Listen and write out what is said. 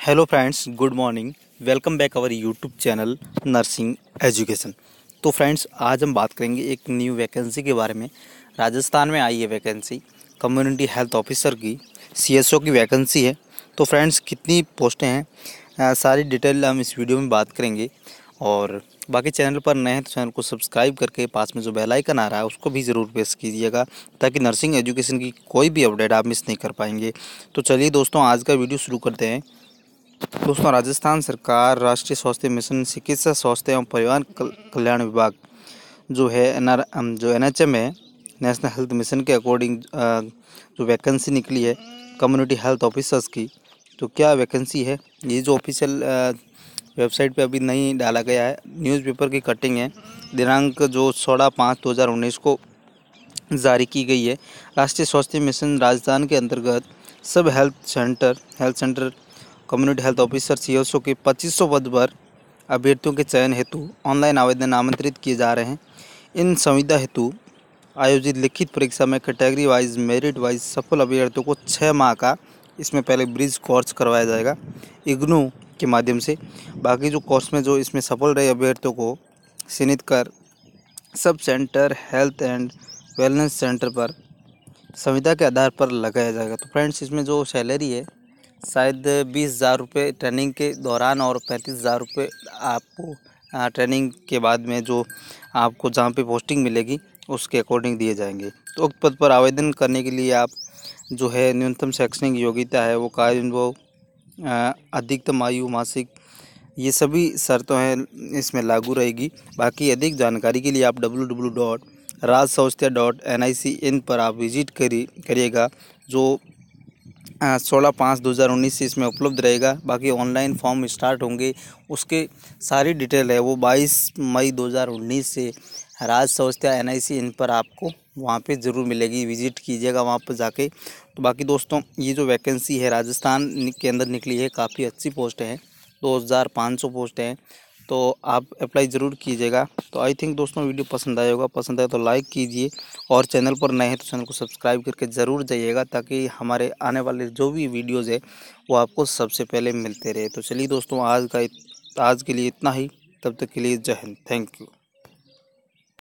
Hello friends good morning welcome back our YouTube channel nursing education तो friends आज हम बात करेंगे एक न्यू वैकेंसी के बारे में। राजस्थान में आई है वैकेंसी कम्युनिटी हेल्थ ऑफिसर की सीएसओ की वैकेंसी है। तो फ्रेंड्स कितनी पोस्टें हैं सारी डिटेल हम इस वीडियो में बात करेंगे। और बाकी चैनल पर नए हैं तो चैनल को सब्सक्राइब करके पास में जो बेल आइकन आ रहा है, उसको भी ज़रूर प्रेस कीजिएगा, ताकि नर्सिंग एजुकेशन की कोई भी अपडेट आप मिस नहीं कर पाएँगे। तो चलिए दोस्तों, आज का वीडियो शुरू करते हैं। दोस्तों, राजस्थान सरकार राष्ट्रीय स्वास्थ्य मिशन, चिकित्सा, स्वास्थ्य एवं परिवार कल्याण विभाग जो है एन जो एन एच एम है, नेशनल हेल्थ मिशन के अकॉर्डिंग जो वैकेंसी निकली है, कम्युनिटी हेल्थ ऑफिसर्स की तो क्या वैकेंसी है? ये जो ऑफिशियल वेबसाइट पे अभी नहीं डाला गया है न्यूज़पेपर की कटिंग है, दिनांक जो सोलह पाँच दो हज़ार उन्नीस को जारी की गई है। राष्ट्रीय स्वास्थ्य मिशन राजस्थान के अंतर्गत sub health center health center community health officer सी के पच्चीस सौ पद पर अभ्यर्थियों के चयन हेतु ऑनलाइन आवेदन आमंत्रित किए जा रहे हैं। इन संविधा हेतु आयोजित लिखित परीक्षा में कैटेगरी वाइज मेरिट वाइज सफल अभ्यर्थियों को छः माह का इसमें पहले ब्रिज कोर्स करवाया जाएगा इग्नू के माध्यम से। बाकी जो कोर्स में जो इसमें सफल रहे अभ्यर्थियों को चिन्हित कर sub center health and wellness center पर संविधा के आधार पर लगाया जाएगा। तो फ्रेंड्स इसमें जो सैलरी है शायद बीस हज़ार रुपये ट्रेनिंग के दौरान और पैंतीस हज़ार रुपये आपको ट्रेनिंग के बाद में जो आपको जहाँ पे पोस्टिंग मिलेगी, उसके अकॉर्डिंग दिए जाएँगे। तो उक्त पद पर आवेदन करने के लिए आप जो है न्यूनतम शैक्षणिक योग्यता है, वो कार्य, वो अधिकतम आयु, मासिक, ये सभी शर्तों हैं, इसमें लागू रहेगी। बाकी अधिक जानकारी के लिए आप W dot dot N I C in पर आप विज़िट करी, करिएगा, जो सोलह पाँच दो हज़ार उन्नीस से इसमें उपलब्ध रहेगा। बाकी ऑनलाइन फॉर्म स्टार्ट होंगे। उसके सारी डिटेल है। वो बाईस मई दो हज़ार उन्नीस से राज संस्था एन इन पर आपको वहाँ पे ज़रूर मिलेगी। विज़िट कीजिएगा वहाँ पर जाके। तो बाकी दोस्तों, ये जो वैकेंसी है, राजस्थान के अंदर निकली है, काफ़ी अच्छी पोस्ट है। दो हज़ार पाँच सौ पोस्ट हैं। तो आप अप्लाई ज़रूर कीजिएगा। तो आई थिंक दोस्तों वीडियो पसंद आया होगा, पसंद आए तो लाइक कीजिए और चैनल पर नए हैं तो चैनल को सब्सक्राइब करके ज़रूर जाइएगा ताकि हमारे आने वाले जो भी वीडियोज़ है, वो आपको सबसे पहले मिलते रहे। तो चलिए दोस्तों आज का आज के लिए इतना ही। तब तक के लिए जय हिंद। Thank you